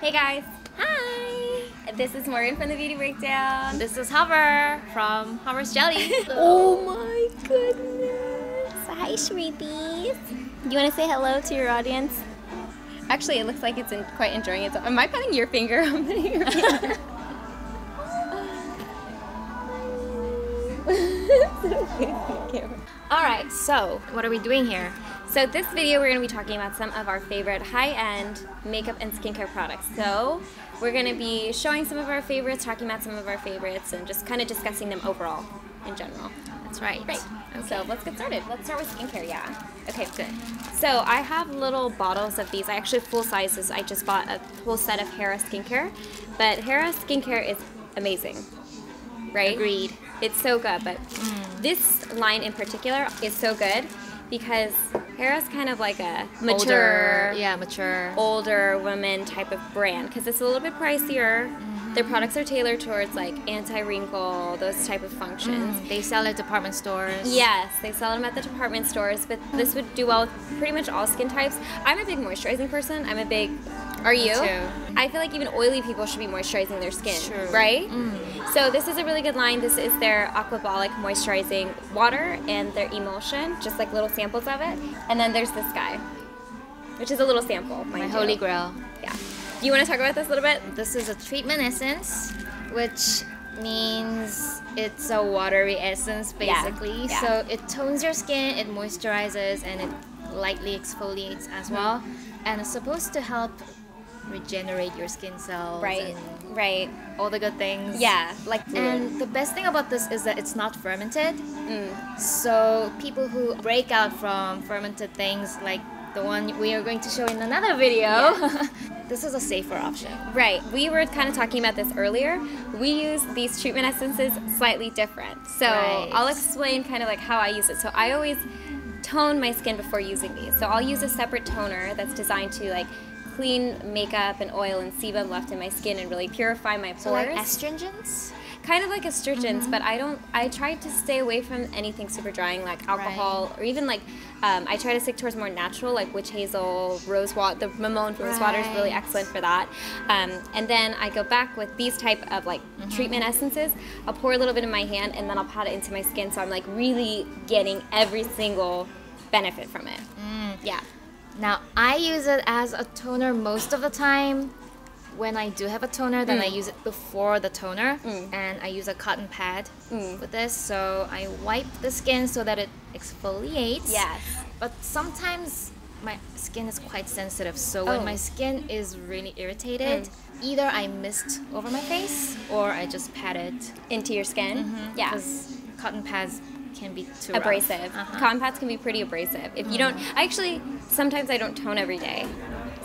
Hey guys. Hi. This is Morgan from the Beauty Breakdown. This is Hover from Hover's Jelly. oh my goodness. Hi, Shreepies. Do you want to say hello to your audience? Actually, it looks like it's in, quite enjoying it. Am I petting your finger? I'm petting your finger. All right, so what are we doing here? So this video we're going to be talking about some of our favorite high-end makeup and skincare products. So we're going to be showing some of our favorites, talking about some of our favorites, and just kind of discussing them overall in general. That's right. Great. Okay. So let's get started. Let's start with skincare, yeah. Okay, good. So I have little bottles of these. I actually full sizes. I just bought a full set of Hera skincare. But Hera skincare is amazing, right? Agreed. It's so good, but mm. this line in particular is so good because Hera's kind of like a mature, older, yeah, mature, older woman type of brand because it's a little bit pricier. Mm their products are tailored towards like anti-wrinkle, those type of functions. Mm, they sell at department stores. Yes, they sell them at the department stores, but this would do well with pretty much all skin types. I'm a big moisturizing person. I'm a big are you? I feel like even oily people should be moisturizing their skin, True. right? Mm. So this is a really good line. This is their Aquabolic moisturizing water and their emulsion, just like little samples of it. And then there's this guy, which is a little sample. My holy grail. Yeah. Do you want to talk about this a little bit? This is a treatment essence, which means it's a watery essence basically. Yeah. Yeah. So it tones your skin, it moisturizes, and it lightly exfoliates as well. And it's supposed to help regenerate your skin cells. Right. right. All the good things. Yeah. Like. And the best thing about this is that it's not fermented. Mm. So people who break out from fermented things like the one we are going to show in another video. Yeah. this is a safer option. Right. We were kind of talking about this earlier. We use these treatment essences slightly different. So right. I'll explain kind of like how I use it. So I always tone my skin before using these. So I'll use a separate toner that's designed to like clean makeup and oil and sebum left in my skin and really purify my pores. So like astringents? kind of like astringents, mm-hmm. but I don't. I try to stay away from anything super drying like alcohol right. or even like. Um, I try to stick towards more natural, like witch hazel, rose water. The Mamonde rose right. water is really excellent for that. Um, and then I go back with these type of like mm-hmm. treatment essences. I'll pour a little bit in my hand and then I'll pat it into my skin, so I'm like really getting every single benefit from it. Mm. Yeah. Now I use it as a toner most of the time when I do have a toner, then mm. I use it before the toner, mm. and I use a cotton pad mm. with this. So I wipe the skin so that it exfoliates. Yes. But sometimes my skin is quite sensitive, so when oh. my skin is really irritated, mm. either I mist over my face or I just pat it into your skin. Mm-hmm. Yeah. Because cotton pads can be too abrasive. Uh-huh. Cotton can be pretty abrasive. If you don't, I actually sometimes I don't tone every day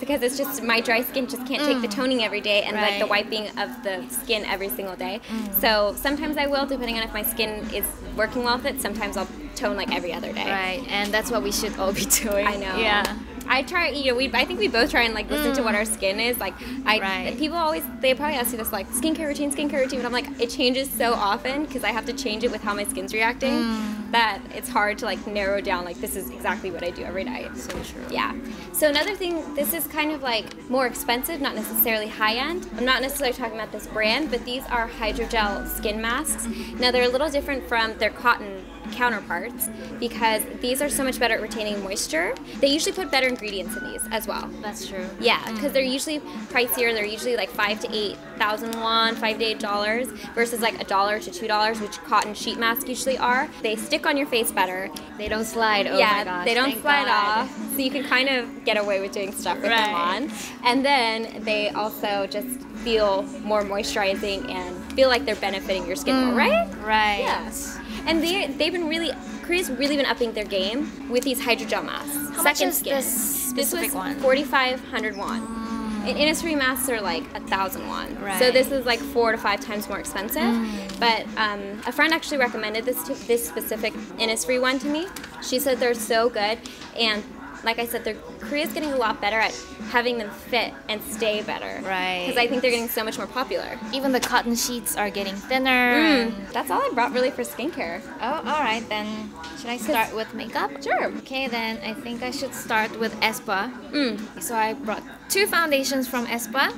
because it's just my dry skin just can't take the mm. toning every day and right. like the wiping of the skin every single day. Mm. So sometimes I will, depending on if my skin is working well with it. Sometimes I'll tone like every other day. Right, and that's what we should all be doing. I know. Yeah. I try, you know, we I think we both try and like listen mm. to what our skin is. Like, I right. people always they probably ask you this like skincare routine, skincare routine, but I'm like it changes so often because I have to change it with how my skin's reacting. Mm that it's hard to like narrow down like this is exactly what I do every night. So true. Yeah. So another thing, this is kind of like more expensive, not necessarily high end. I'm not necessarily talking about this brand, but these are hydrogel skin masks. Now they're a little different from their cotton counterparts because these are so much better at retaining moisture. They usually put better ingredients in these as well. That's true. Yeah, because mm. they're usually pricier. They're usually like five to eight thousand won, five to eight dollars, versus like a dollar to two dollars, which cotton sheet masks usually are. They stick on your face better. They don't slide. Oh yeah, gosh, they don't slide God. off, so you can kind of get away with doing stuff with right. them on. And then they also just feel more moisturizing and feel like they're benefiting your skin mm, more, right? Right. Yeah and they they've been really Korea's really been upping their game with these hydrogel masks. How Second much skin. this specific this was Forty five hundred won. Mm. Innisfree masks are like a thousand won. Right. So this is like four to five times more expensive. Mm. But um, a friend actually recommended this to, this specific Innisfree one to me. She said they're so good, and like I said, they're, Korea's getting a lot better at having them fit and stay better. Right. Because I think they're getting so much more popular. Even the cotton sheets are getting thinner. Mm, that's all I brought really for skincare. Oh, all right then. Should I start with makeup? Sure. Okay, then I think I should start with Espoir. Mm. So I brought two foundations from Espoir.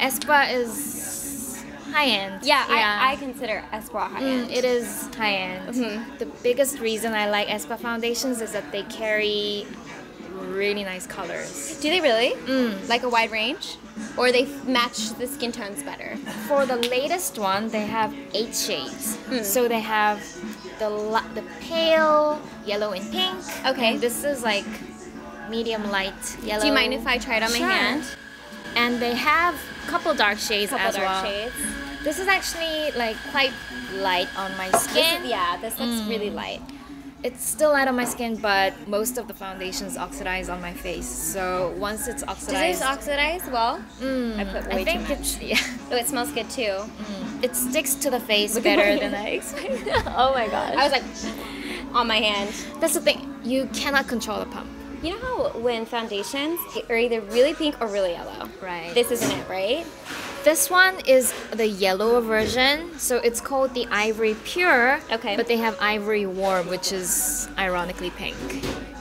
Espoir is high end. Yeah, yeah. I, I consider Espoir high Mm, end. it is high end. Mhm. The biggest reason I like Espoir foundations is that they carry really nice colors. Do they really? Mm. Like a wide range? Or they match the skin tones better? For the latest one, they have eight shades. Mm. So they have the the pale yellow and pink. Okay. And this is like medium light yellow. Do you mind if I try it on my Sure. hand? And they have a couple dark shades Couple as dark well. shades. This is actually like quite light on my This skin. is, yeah, this looks Mm. really light. It's still light on my skin, but most of the foundations oxidize on my face. So once it's Does oxidized, this oxidize well? Mm, I put I way too think much. it's yeah. Oh, it smells good too. It sticks to the face Look better than. I expected. oh my gosh. I was like, on my hand. That's the thing. You cannot control the pump. You know how when foundations are either really pink or really yellow? Right. This isn't it, right? This one is the yellow version, so it's called the Ivory Pure. Okay. But they have Ivory Warm, which is ironically pink.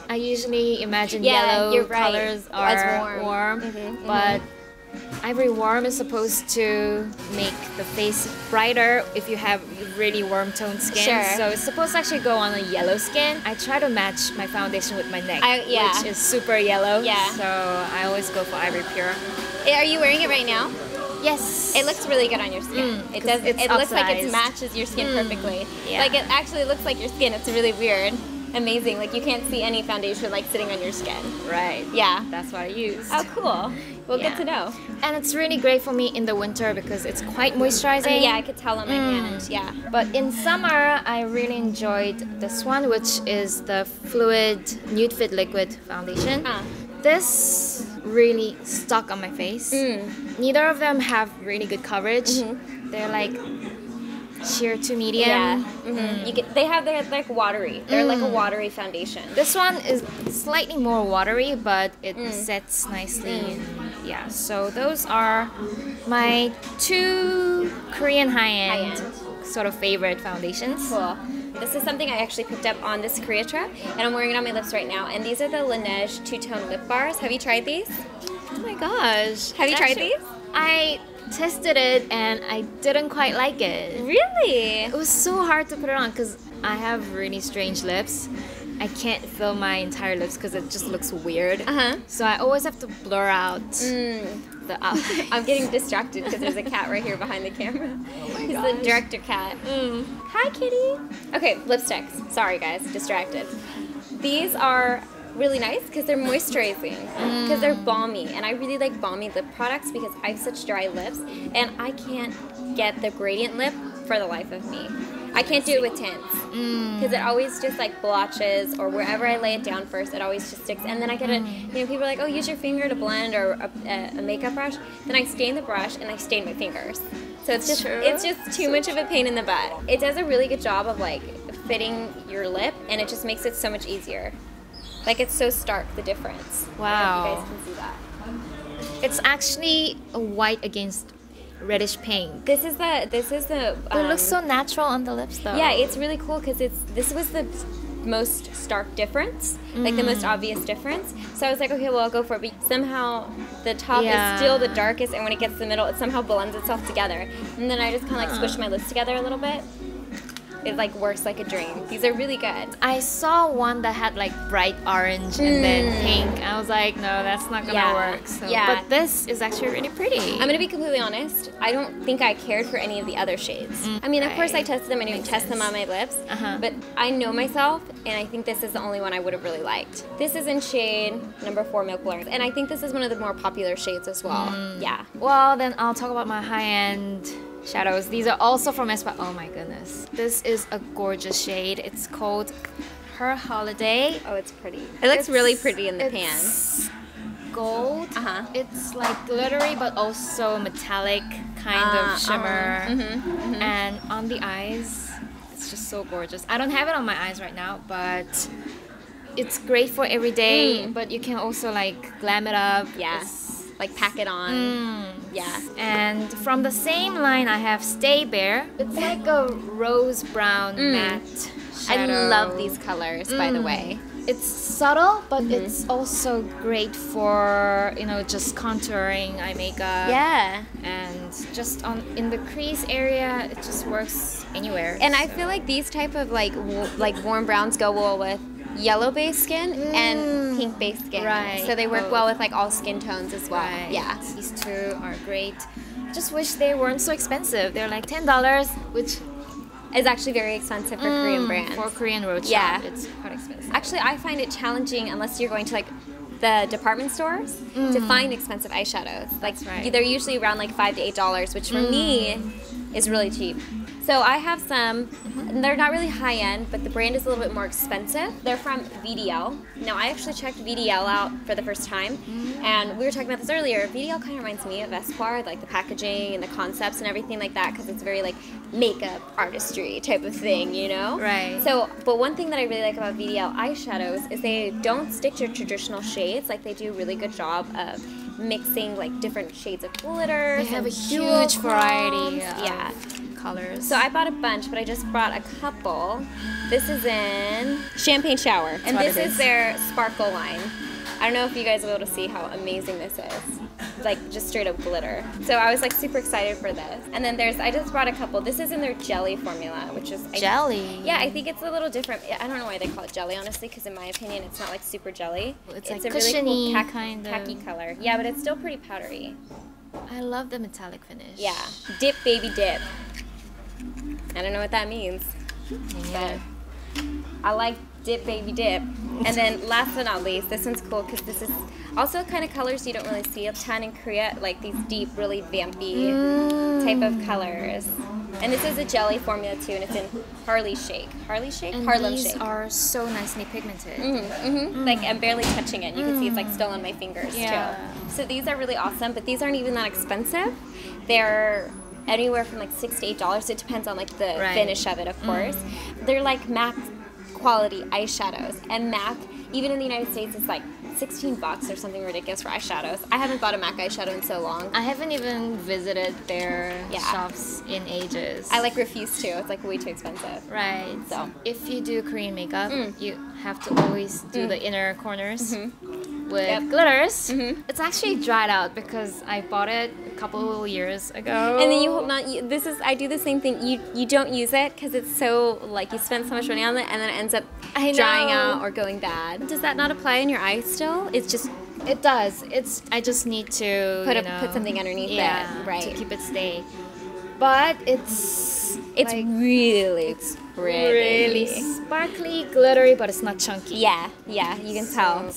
I usually imagine Yeah, yellow right. colors are warm. Mhm, but Ivory Warm is supposed to make the face brighter if you have really warm toned skin. Sure. So it's supposed to actually go on a yellow skin. I try to match my foundation with my neck, I- yeah. which is super yellow. Yeah. So I always go for Ivory Pure. Eh, Are you wearing it right now? Yes. It looks really good on your skin. Mm, it does. it looks like it matches your skin Mm, perfectly. yeah. Like it actually looks like your skin. It's really weird. Amazing. Like you can't see any foundation like sitting on your skin. right. Yeah. That's what I use. Oh, cool. Well, Yeah. good to know. And it's really great for me in the winter because it's quite I moisturizing. mean, yeah, I could tell on my Mm. hand. Yeah. But in summer, I really enjoyed this one, which is the Fluid Nude Fit Liquid Foundation. Ah. This really stuck on my face. Mm. Neither of them have really good coverage. Mhm. They're like sheer to medium. Yeah. hmm You get. They have. They're like watery. They're like a Mm. watery foundation. This one is slightly more watery, but it Mm. sets nicely. And yeah, so those are my two Korean high-end, High-end. sort of favorite foundations. Cool. This is something I actually picked up on this Korea trip, and I'm wearing it on my lips right now. And these are the Laneige two-tone lip bars. Have you tried these? Oh my gosh! Have you tried Actually, these? I tested it and I didn't quite like it. Really? It was so hard to put it on because I have really strange lips. I can't fill my entire lips because it just looks weird. Uh huh. So I always have to blur out Mm. the outline. I'm getting distracted because there's a cat right here behind the camera. Oh He's the director cat. Mm. Hi, kitty. Okay, lipsticks. Sorry, guys, distracted. These are really nice because they're moisturizing, because they're balmy, and I really like balmy lip products because I have such dry lips, and I can't get the gradient lip for the life of me. I can't do it with tints mm. because it always just like blotches or wherever I lay it down first, it always just sticks. And then I get a, mm. you know, people are like, oh, use your finger to blend or a, a, makeup brush. Then I stain the brush and I stain my fingers. So it's just True. it's just too much of a pain in the butt. It does a really good job of like fitting your lip, and it just makes it so much easier. Like it's so stark the difference. I don't know if Wow. you guys can see that. It's actually a white against reddish pink. This is the this is the. But it looks um, so natural on the lips though. Yeah, it's really cool because it's this was the most stark difference, like the Mm. most obvious difference. So I was like, okay, well, I'll go for it. But somehow the top Yeah. is still the darkest, and when it gets to the middle, it somehow blends itself together. And then I just kind of like squish my lips together a little bit. It like works like a dream. These are really good. I saw one that had like bright orange and then Mm. pink. I was like, no, that's not gonna Yeah. work. So, Yeah. But this is actually really pretty. I'm gonna be completely honest. I don't think I cared for any of the other shades. Mm, I mean, of course, I tested them. I didn't Makes test them on my lips, Uh-huh. but I know myself, and I think this is the only one I would have really liked. This is in shade number four, Milk Blurs, and I think this is one of the more popular shades as well. Mm. Yeah. Well, then I'll talk about my high-end shadows. These are also from Espoir. Oh my goodness. This is a gorgeous shade. It's called Her Holiday. Oh, it's pretty. It looks really pretty in the pan. it's Gold. Uh-huh. It's like glittery but also metallic kind Ah, of shimmer. uh-huh. Mhm, mhm. And on the eyes, it's just so gorgeous. I don't have it on my eyes right now, but it's great for every day, but you can also like glam it up. Yeah. It's- Like pack it on. Mm. Yeah. And from the same line, I have Stay Bare. It's like a rose brown matte. I love these colors, by the Mm. way. It's subtle, but Mm-hmm. it's also great for you know just contouring eye makeup. Yeah. And just on in the crease area, it just works anywhere. And I feel like these type of like wo- like warm browns go well with yellow based skin and pink based skin. Mm. Right. So they work Both. well with like all skin tones as well. Right. Yeah. These two are great. Just wish they weren't so expensive. They're like ten dollars, which is actually very expensive for Korean mm, brands. for Korean road shop, Yeah. it's quite expensive. Actually, I find it challenging unless you're going to like the department stores to find expensive eyeshadows. Like Mm. Right. Mm. they're usually around like five to eight dollars, which for me is really cheap. So I have some. Mm-hmm. and They're not really high end, but the brand is a little bit more expensive. They're from VDL. Now I actually checked VDL out for the first time, and we were talking about this earlier. VDL kind of reminds me of Espoir, like the packaging and the concepts and everything like that, because it's very like makeup artistry type of thing, you know? Right. So, but one thing that I really like about VDL eyeshadows is they don't stick to traditional shades. Like they do a really good job of mixing like different shades of glitter. They have a huge variety of Yeah. Colors. So I bought a bunch, but I just brought a couple. This is in Champagne Shower, and this is is. their sparkle line. I don't know if you guys will be able to see how amazing this is. It's like just straight up glitter. So I was like super excited for this. And then there's I just brought a couple. This is in their jelly formula, which is I- jelly. yeah, I think it's a little different. I don't know why they call it jelly, honestly, because in my opinion, it's not like super jelly. It's like a really cool khaki, kind of- khaki color. Yeah, but it's still pretty powdery. I love the metallic finish. Yeah, dip baby dip. I don't know what that means, Me but. I like dip baby dip. And then last but not least, this one's cool because this is also kind of colors you don't really see a ton in Korea, like these deep, really vampy type of colors. And this is a jelly formula too, and it's in Harley Shake. Harley Shake? And Harlem these Shake. are so nicely pigmented. hmm Like I'm barely touching it. You can see it's like still on my fingers Yeah. too. So these are really awesome, but these aren't even that expensive. They're anywhere from like six to eight dollars. It depends on like the Right. Mm. finish of it, of course. They're like MAC quality eyeshadows, and MAC even in the United States is like 16 bucks or something ridiculous for eyeshadows. I haven't bought a MAC eyeshadow in so long. I haven't even visited their Yeah. shops in ages. I like refuse to. It's like way too expensive. Right. So. if you do Korean makeup, Mm. you have to always do the inner corners with Mm-hmm. Yep. glitters. Mhm. It's actually dried out because I bought it a couple years ago. And then you hold not. You, this is I do the same thing. You you don't use it because it's so like you spend so much money on it, and then it ends up drying out or going bad. Does that not apply in your eyes still? It's just It does. It's I just need to Put a- know, put something underneath it, right. to keep it stay. But it's it's like, really pretty. really sparkly, glittery, but it's not chunky. Yeah, yeah, you can tell.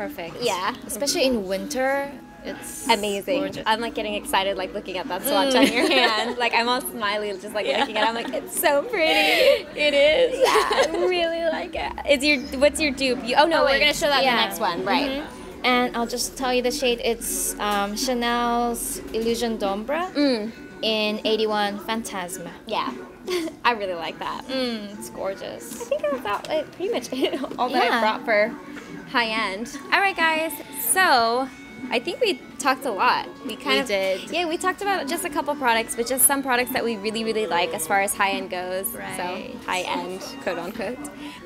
Perfect. Yeah. especially in winter. It's Amazing. gorgeous. I'm like getting excited like looking at that swatch on your hand. Like I'm all smiley just like looking at it. I'm like, it's so pretty. It is. Yeah, I really like it. Is your what's your dupe? You, oh no, Oh, we're gonna show that in Yeah. the next one, right? Mhm. And I'll just tell you the shade. It's um, Chanel's Illusion d'Ombre Mm, in 81 Phantasma. yeah. I really like that. Mm, it's gorgeous. I think that's all, uh, pretty much all that I Yeah. brought for high end. All right, guys. So I think we talked a lot. We kind We of did. Yeah, we talked about just a couple products, but just some products that we really, really like as far as high end goes. Right. So high end, quote unquote.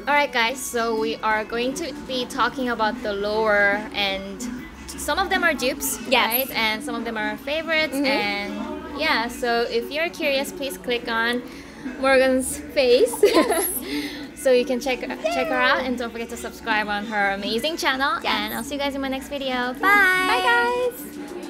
All right, guys. So we are going to be talking about the lower end. Some of them are dupes, Yes. right? And some of them are favorites. Mhm. And yeah, so if you're curious, please click on Morgan's face. so you can check check her out and don't forget to subscribe on her amazing channel. Yes. And I'll see you guys in my next video. Bye. Bye, guys.